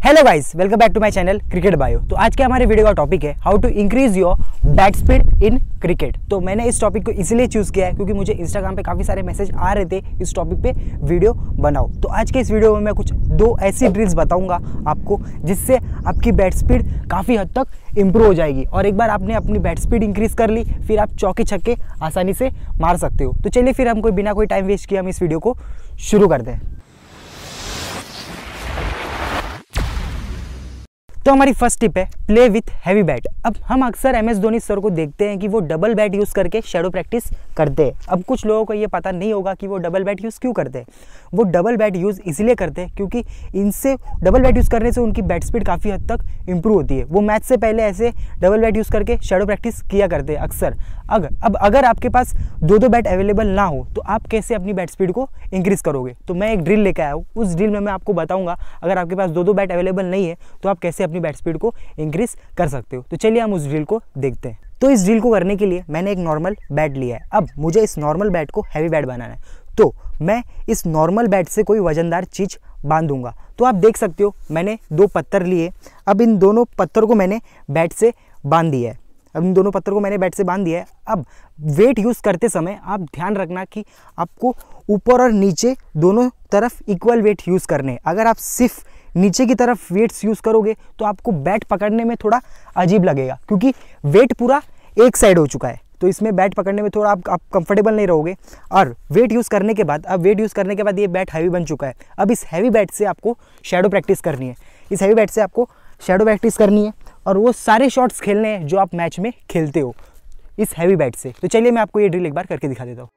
Hello guys welcome back to my channel cricket bio तो आज के हमारे वीडियो का टॉपिक है how to increase your bat speed in cricket तो मैंने इस टॉपिक को इसलिए चूज़ किया है क्योंकि मुझे इंस्टाग्राम पे काफ़ी सारे मैसेज आ रहे थे, इस टॉपिक पे वीडियो बनाओ। तो आज के इस वीडियो में मैं कुछ दो ऐसी ड्रिल्स बताऊँगा आपको, जिससे आपकी बैट स्पीड काफ़ी हद तक इम्प्रूव हो जाएगी। और एक बार आपने अपनी बैट स्पीड इंक्रीज कर ली, फिर आप चौके छक्के आसानी से मार सकते हो। तो चलिए फिर हम कोई बिना कोई टाइम वेस्ट किए हम इस वीडियो को शुरू करते हैं। तो हमारी फ़र्स्ट टिप है प्ले विथ हैवी बैट अब हम अक्सर एम एस धोनी सर को देखते हैं कि वो डबल बैट यूज़ करके शेडो प्रैक्टिस करते हैं। अब कुछ लोगों को ये पता नहीं होगा कि वो डबल बैट यूज़ क्यों करते हैं। वो डबल बैट यूज़ इसलिए करते हैं क्योंकि इनसे डबल बैट यूज़ करने से उनकी बैट स्पीड काफ़ी हद तक इंप्रूव होती है। वो मैच से पहले ऐसे डबल बैट यूज़ करके शेडो प्रैक्टिस किया करते हैं अक्सर। अगर अब अगर आपके पास दो दो बैट अवेलेबल ना हो तो आप कैसे अपनी बैट स्पीड को इंक्रीज़ करोगे? तो मैं एक ड्रिल लेकर आया हूँ। उस ड्रिल में मैं आपको बताऊँगा, अगर आपके पास दो दो बैट अवेलेबल नहीं है तो आप कैसे अपनी बैट स्पीड को इंक्रीज कर सकते हो। तो चलिए हम उस ड्रिल को देखते हैं। तो इस ड्रिल को करने के लिए मैंने एक नॉर्मल बैट लिया है। अब मुझे इस नॉर्मल बैट को हैवी बैट बनाना है। तो मैं इस नॉर्मल बैट से कोई वजनदार चीज़ बांधूँगा। तो आप देख सकते हो, मैंने दो पत्थर लिए। अब इन दोनों पत्थर को मैंने बैट से बाँध दिया है। अब इन दोनों पत्थर को मैंने बैट से बाँध दिया है। अब वेट यूज़ करते समय आप ध्यान रखना कि आपको ऊपर और नीचे दोनों तरफ़ इक्वल वेट यूज़ करने अगर आप सिर्फ़ नीचे की तरफ़ वेट्स यूज़ करोगे तो आपको बैट पकड़ने में थोड़ा अजीब लगेगा, क्योंकि वेट पूरा एक साइड हो चुका है। तो इसमें बैट पकड़ने में थोड़ा आप कंफर्टेबल नहीं रहोगे। और वेट यूज़ करने के बाद, अब वेट यूज़ करने के बाद ये बैट हैवी बन चुका है। अब इस हैवी बैट से आपको शेडो प्रैक्टिस करनी है। इस हैवी बैट से आपको शेडो प्रैक्टिस करनी है और वो सारे शॉट्स खेलने हैं जो आप मैच में खेलते हो, इस हैवी बैट से। तो चलिए मैं आपको ये ड्रिल एक बार करके दिखा देता हूँ।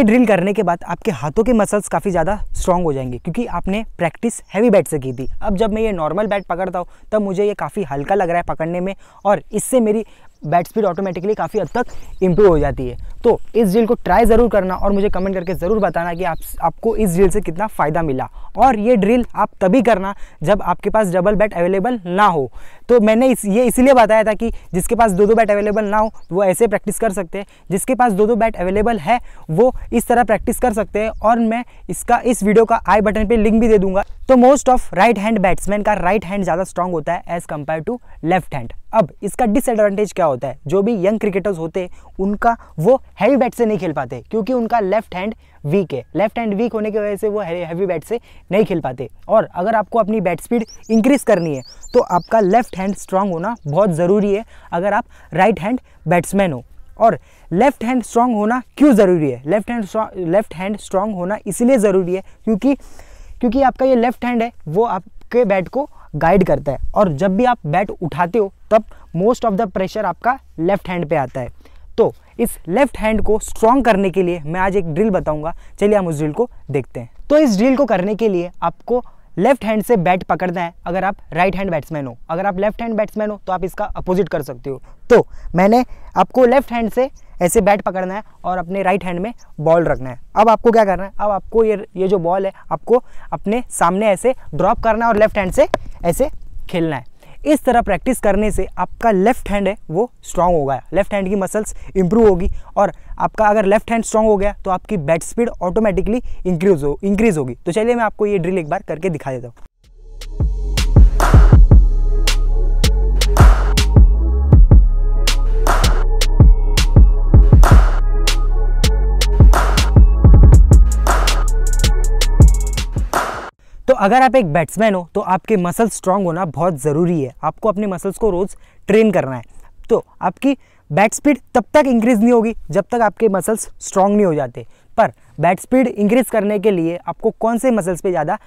ये ड्रिल करने के बाद आपके हाथों के मसल्स काफ़ी ज़्यादा स्ट्रॉन्ग हो जाएँगे, क्योंकि आपने प्रैक्टिस हैवी बैट से की थी। अब जब मैं ये नॉर्मल बैट पकड़ता हूँ, तब मुझे ये काफ़ी हल्का लग रहा है पकड़ने में और इससे मेरी बैट स्पीड ऑटोमेटिकली काफ़ी हद तक इम्प्रूव हो जाती है। तो इस ड्रिल को ट्राई ज़रूर करना और मुझे कमेंट करके ज़रूर बताना कि आप, आपको इस ड्रिल से कितना फ़ायदा मिला। और ये ड्रिल आप तभी करना जब आपके पास डबल बैट अवेलेबल ना हो। तो मैंने इस, ये इसीलिए बताया था कि जिसके पास दो दो बैट अवेलेबल ना हो, वो ऐसे प्रैक्टिस कर सकते हैं। जिसके पास दो दो बैट अवेलेबल है, वो इस तरह प्रैक्टिस कर सकते हैं। और मैं इसका, इस वीडियो का आई बटन पर लिंक भी दे दूँगा। तो most of right hand batsman का राइट हैंड ज़्यादा स्ट्रॉन्ग होता है as compare to left hand. अब इसका डिसएडवांटेज क्या होता है? जो भी यंग क्रिकेटर्स होते हैं, उनका वो हैवी बैट से नहीं खेल पाते, क्योंकि उनका लेफ़्ट हैंड वीक है। लेफ़्ट हैंड वीक होने की वजह से वो हैवी बैट से नहीं खेल पाते। और अगर आपको अपनी बैट स्पीड इंक्रीज करनी है तो आपका लेफ़्ट हैंड स्ट्रांग होना बहुत ज़रूरी है, अगर आप राइट हैंड बैट्समैन हो। और लेफ़्ट हैंड स्ट्रांग होना क्यों ज़रूरी है? Left hand left hand strong होना इसलिए ज़रूरी है, क्योंकि क्योंकि आपका ये लेफ़्ट हैंड है, वो आपके बैट को गाइड करता है। और जब भी आप बैट उठाते हो, तब मोस्ट ऑफ़ द प्रेशर आपका लेफ़्ट हैंड पे आता है। तो इस लेफ़्ट हैंड को स्ट्रॉन्ग करने के लिए मैं आज एक ड्रिल बताऊँगा। चलिए हम उस ड्रिल को देखते हैं। तो इस ड्रिल को करने के लिए आपको लेफ़्ट हैंड से बैट पकड़ना है, अगर आप राइट हैंड बैट्समैन हो। अगर आप लेफ़्ट हैंड बैट्समैन हो तो आप इसका अपोजिट कर सकते हो। तो मैंने आपको लेफ़्ट हैंड से ऐसे बैट पकड़ना है और अपने राइट हैंड में बॉल रखना है। अब आपको क्या करना है? अब आपको ये ये जो बॉल है, आपको अपने सामने ऐसे ड्रॉप करना है और लेफ़्ट हैंड से ऐसे खेलना है। इस तरह प्रैक्टिस करने से आपका लेफ़्ट हैंड है, वो स्ट्रांग होगा। लेफ़्ट हैंड की मसल्स इंप्रूव होगी और आपका अगर लेफ़्ट हैंड स्ट्रांग हो गया तो आपकी बैट स्पीड ऑटोमेटिकली इंक्रीज हो इंक्रीज होगी। तो चलिए मैं आपको ये ड्रिल एक बार करके दिखा देता हूँ। अगर आप एक बैट्समैन हो तो आपके मसल्स स्ट्रांग होना बहुत ज़रूरी है। आपको अपने मसल्स को रोज़ ट्रेन करना है। तो आपकी बैट स्पीड तब तक इंक्रीज़ नहीं होगी, जब तक आपके मसल्स स्ट्रांग नहीं हो जाते। पर बैट स्पीड इंक्रीज़ करने के लिए आपको कौन से मसल्स पे ज़्यादा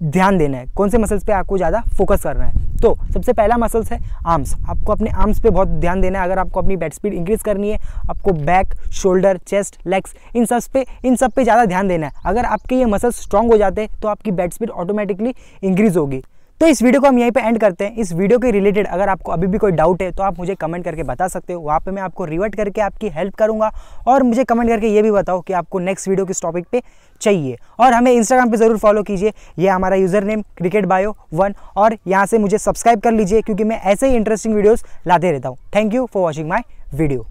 ध्यान देना है। कौन से मसल्स पे आपको ज़्यादा फोकस करना है? तो सबसे पहला मसल्स है आर्म्स आपको अपने आर्म्स पे बहुत ध्यान देना है। अगर आपको अपनी बैट स्पीड इंक्रीज करनी है, आपको बैक शोल्डर चेस्ट लेग्स इन सब पे, इन सब पे ज़्यादा ध्यान देना है। अगर आपके ये मसल्स स्ट्रांग हो जाते हैं तो आपकी बैट स्पीड ऑटोमेटिकली इंक्रीज होगी। तो इस वीडियो को हम यहीं पे एंड करते हैं। इस वीडियो के रिलेटेड अगर आपको अभी भी कोई डाउट है तो आप मुझे कमेंट करके बता सकते हो। वहाँ पे मैं आपको रिवर्ट करके आपकी हेल्प करूँगा और मुझे कमेंट करके ये भी बताओ कि आपको नेक्स्ट वीडियो किस टॉपिक पे चाहिए। और हमें इंस्टाग्राम पे ज़रूर फॉलो कीजिए। ये हमारा user name cricket bio one और यहाँ से मुझे सब्सक्राइब कर लीजिए, क्योंकि मैं ऐसे ही इंटरेस्टिंग वीडियोज़ लाते रहता हूँ। Thank you for watching my video